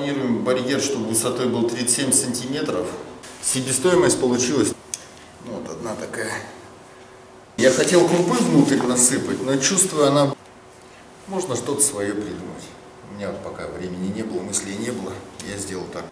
Планируем барьер, чтобы высотой был 37 сантиметров. Себестоимость получилась. Ну, вот одна такая. Я хотел крупы внутрь насыпать, но чувствую, она... Можно что-то свое придумать. У меня пока времени не было, мыслей не было. Я сделал так.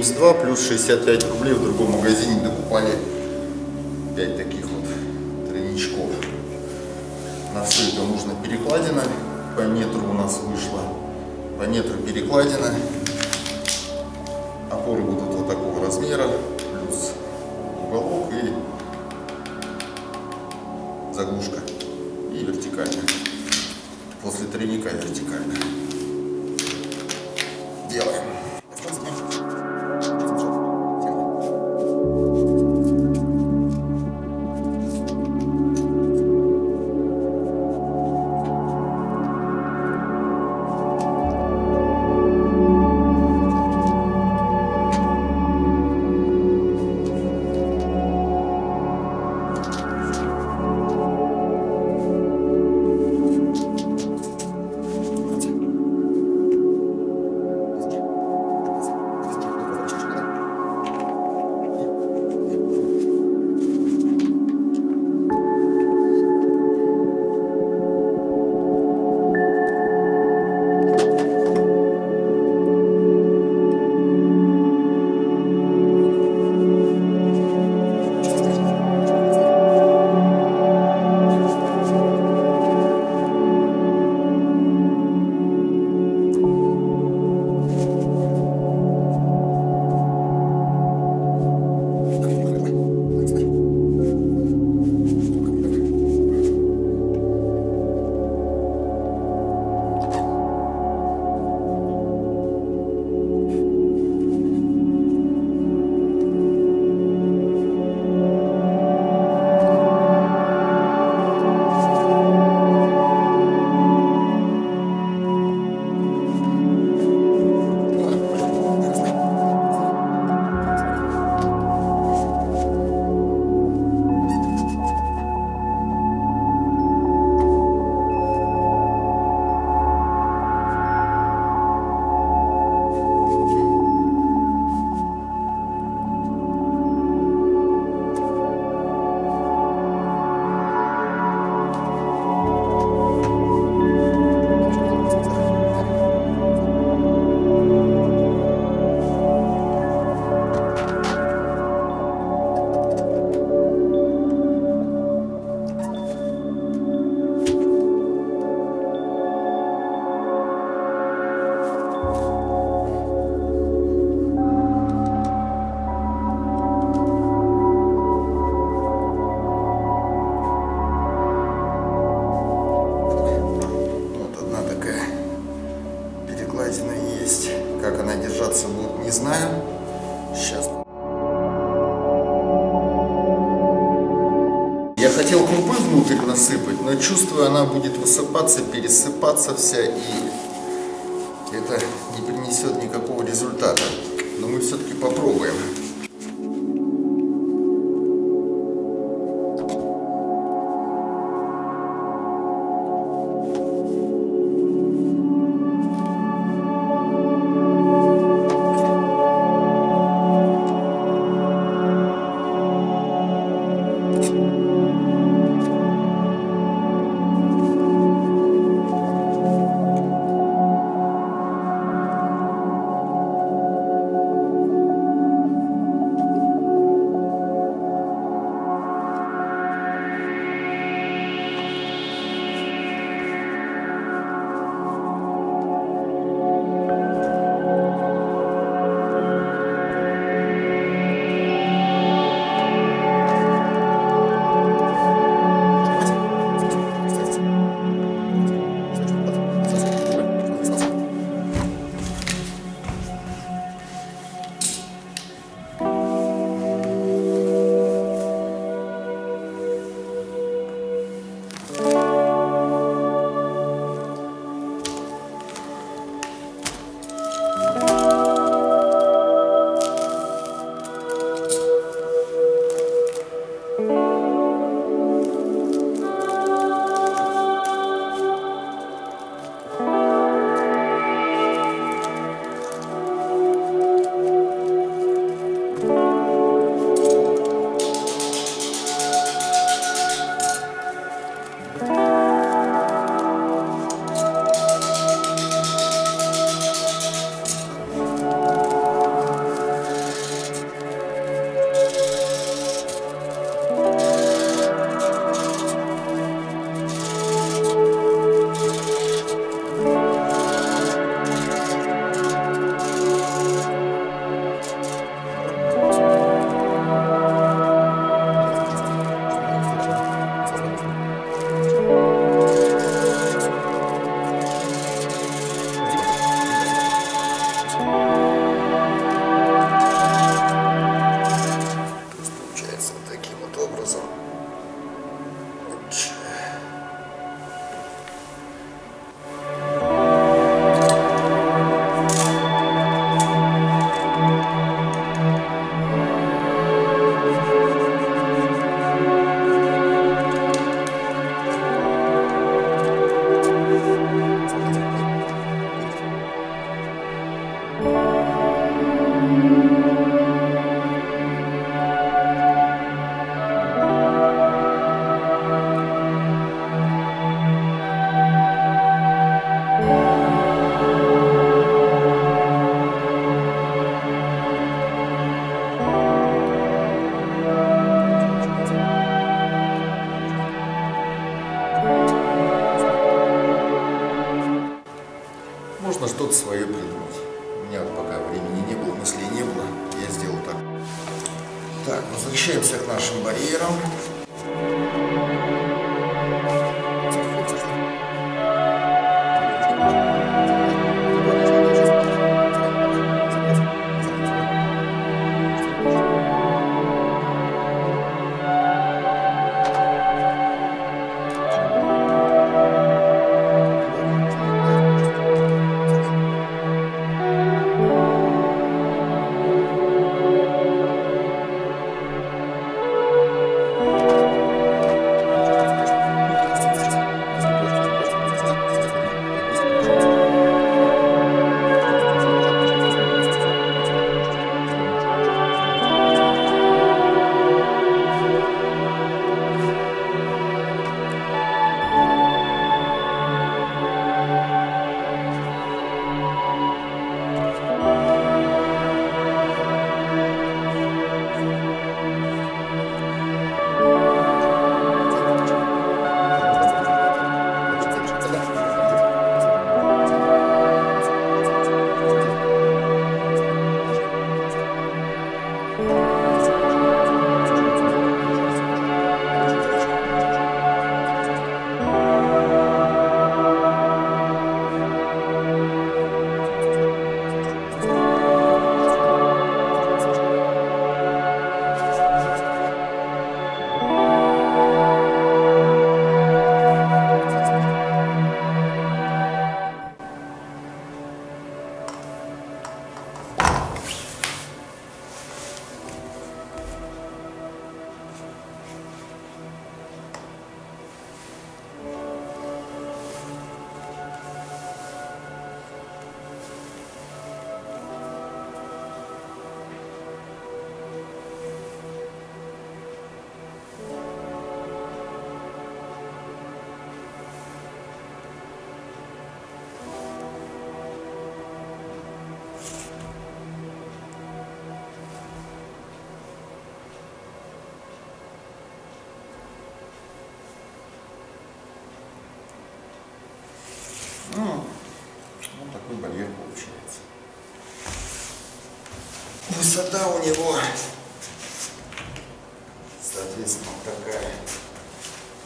1872 плюс 65 рублей в другом магазине докупали 5 таких вот тройничков. На все это нужно перекладина. По метру у нас вышло. По метру перекладина. Опоры будут вот такого размера. Плюс уголок и заглушка. И вертикально. После тройника вертикально. Делаем. Она будет высыпаться, пересыпаться вся, и высота у него, соответственно, такая.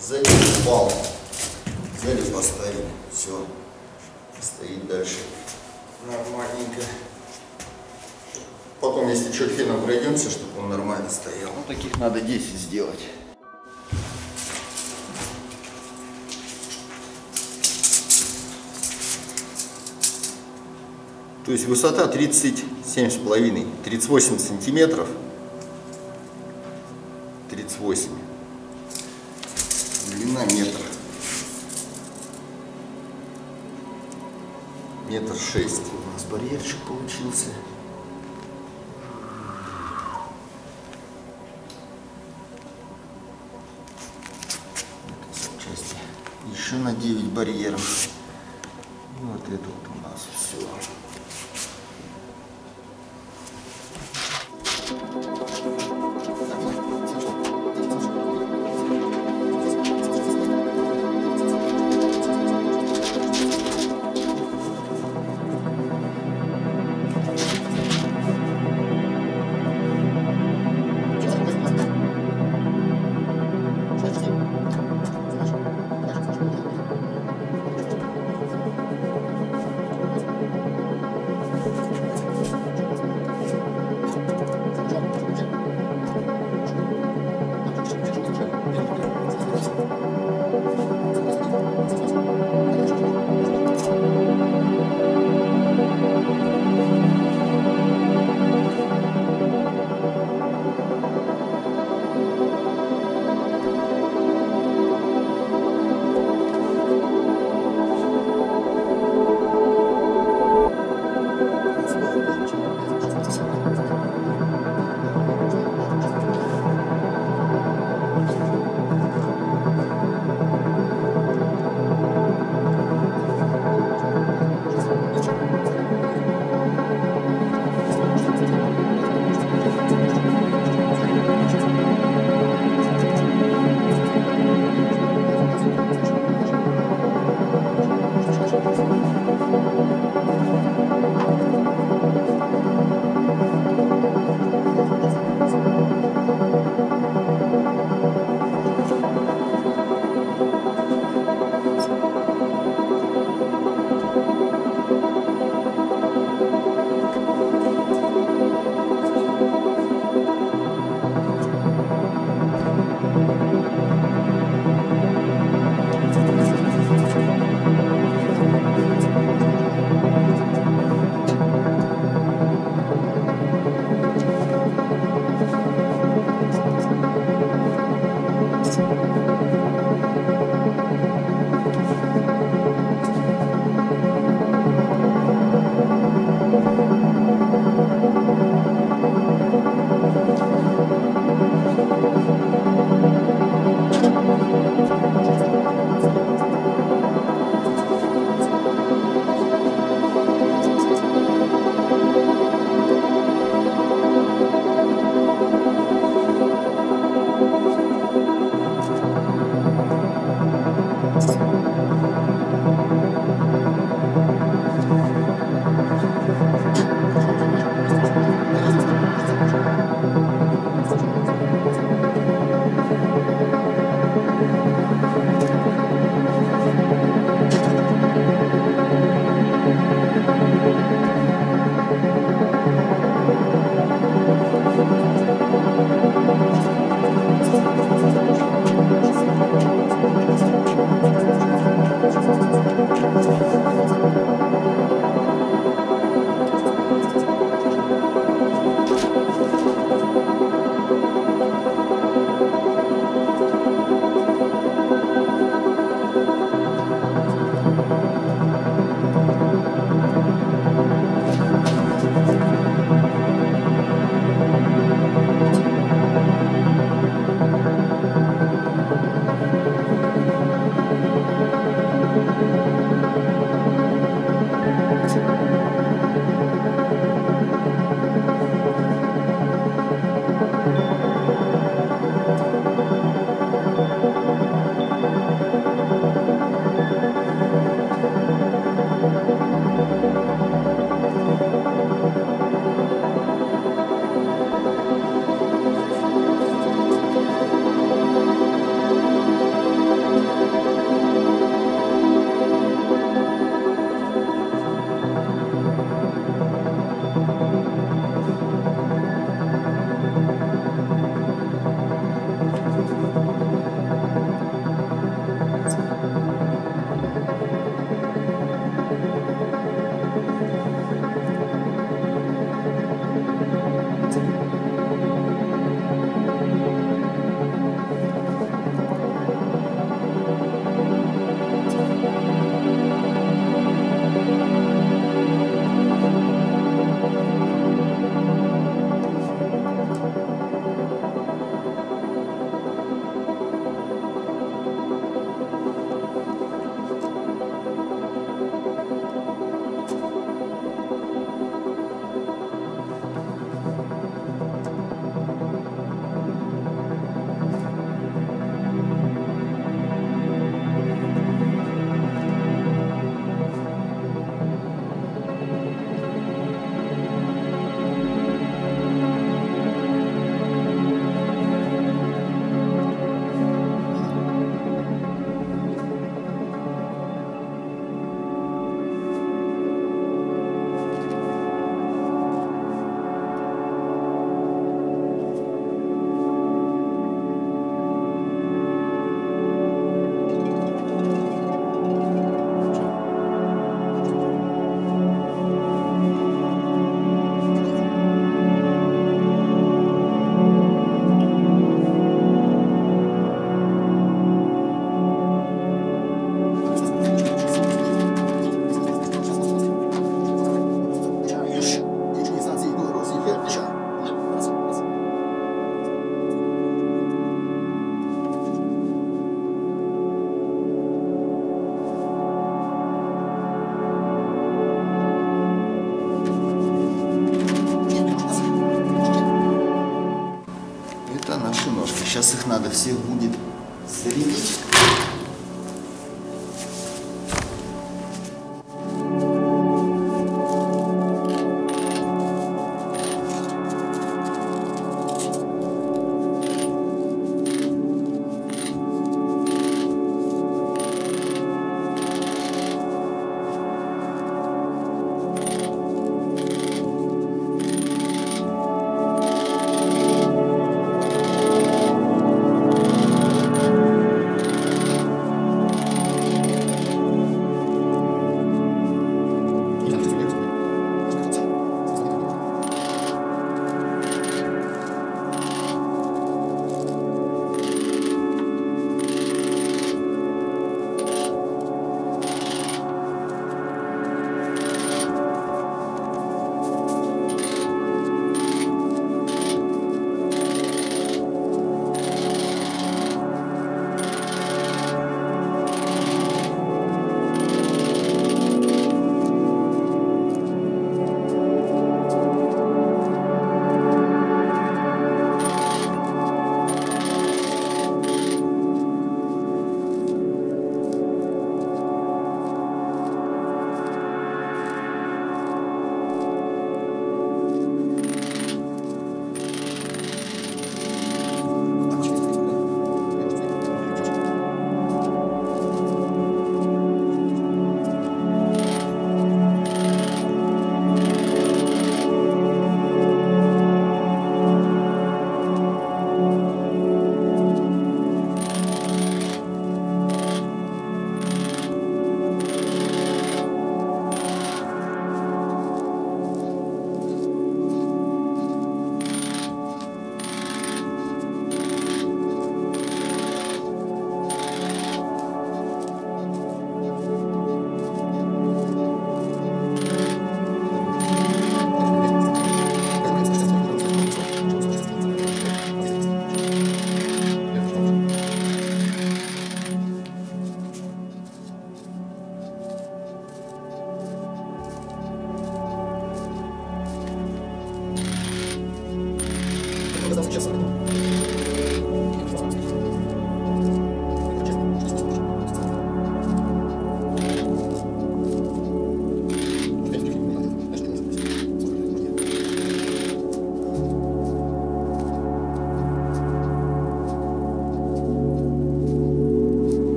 Сзади упал. Взяли, поставили. Все. Стоит дальше. Нормальненько. Потом, если что, феном пройдемся, чтобы он нормально стоял. Ну, таких надо 10 сделать. То есть высота 37 с половиной, 38 сантиметров. 38. Длина метр. Метр шесть. У нас барьерчик получился. Еще на 9 барьеров. И вот это вот у нас все.